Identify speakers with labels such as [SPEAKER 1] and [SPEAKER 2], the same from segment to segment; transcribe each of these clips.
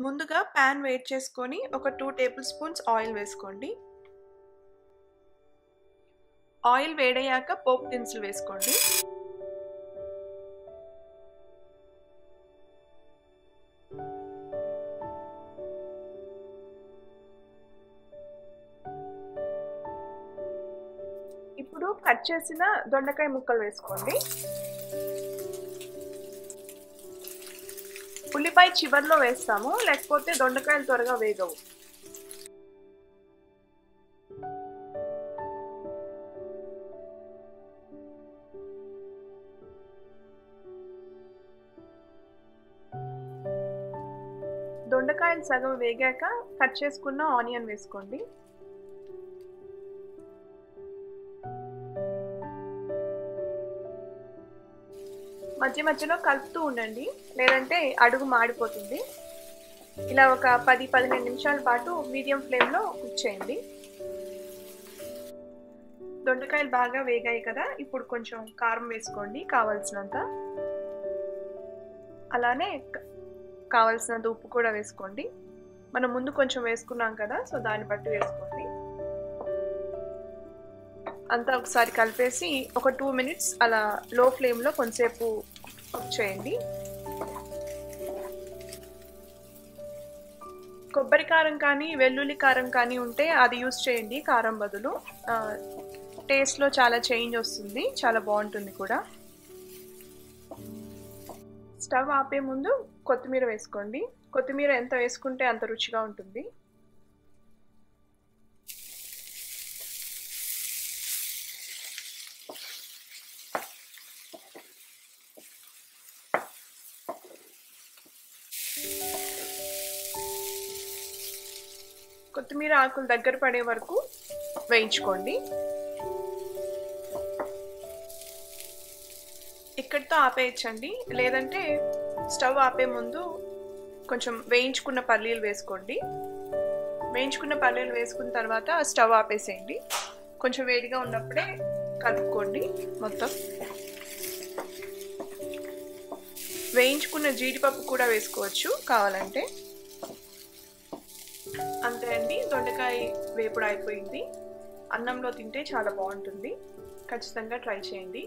[SPEAKER 1] ముందుగా ప్యాన్ వేడి చేసుకొని ఒక టూ టేబుల్ స్పూన్స్ ఆయిల్ వేసుకోండి. ఆయిల్ వేడయ్యాక పోపు దినుసులు వేసుకోండి. ఇప్పుడు కట్ చేసిన దొండకాయ ముక్కలు వేసుకోండి. ఉల్లిపాయ చివర్లో వేస్తాము లేకపోతే దొండకాయలు త్వరగా వేగవు. దొండకాయలు సగం వేగాక కట్ చేసుకున్న ఆనియన్ వేసుకోండి. మధ్య మధ్యలో కలుపుతూ ఉండండి. లేదంటే అడుగు మాడిపోతుంది. ఇలా ఒక పది పదిహేను నిమిషాల పాటు మీడియం ఫ్లేమ్లో కుక్ చేయండి. దొండకాయలు బాగా వేగాయి కదా? ఇప్పుడు కొంచెం కారం వేసుకోండి కావాల్సినంత. అలానే కావాల్సినంత ఉప్పు కూడా వేసుకోండి. మనం ముందు కొంచెం వేసుకున్నాం కదా సో దాన్ని బట్టి వేసుకోండి. అంతా ఒకసారి కలిపేసి ఒక టూ మినిట్స్ అలా లో ఫ్లేమ్లో కొంతసేపు కుక్ చేయండి. కొబ్బరి కారం కానీ వెల్లుల్లి కారం కానీ ఉంటే అది యూస్ చేయండి కారం బదులు. టేస్ట్లో చాలా చేంజ్ వస్తుంది చాలా బాగుంటుంది కూడా. స్టవ్ ఆపే ముందు కొత్తిమీర వేసుకోండి. కొత్తిమీర ఎంత వేసుకుంటే అంత రుచిగా ఉంటుంది. కొత్తిమీర ఆకులు దగ్గర పడే వరకు వేయించుకోండి. ఇక్కడితో ఆపేయచ్చండి. లేదంటే స్టవ్ ఆపే ముందు కొంచెం వేయించుకున్న పల్లీలు వేసుకోండి. వేయించుకున్న పల్లీలు వేసుకున్న తర్వాత స్టవ్ ఆపేసేయండి. కొంచెం వేడిగా ఉన్నప్పుడే కలుపుకోండి మొత్తం. వేయించుకున్న జీడిపప్పు కూడా వేసుకోవచ్చు కావాలంటే. అంతే అండి దొండకాయ వేపుడు అయిపోయింది. అన్నంలో తింటే చాలా బాగుంటుంది. ఖచ్చితంగా ట్రై చేయండి.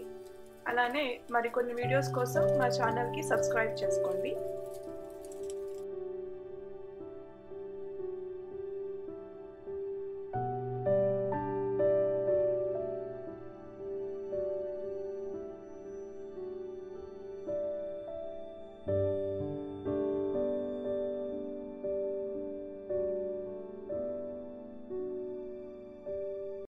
[SPEAKER 1] అలానే మరికొన్ని వీడియోస్ కోసం మా ఛానల్కి సబ్స్క్రైబ్ చేసుకోండి.